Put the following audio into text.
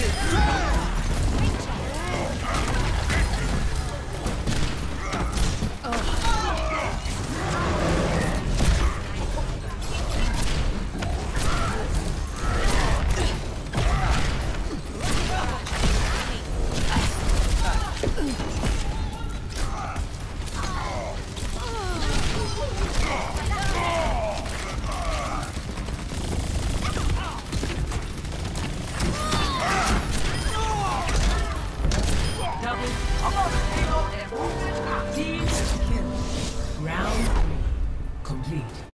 是。Round three complete.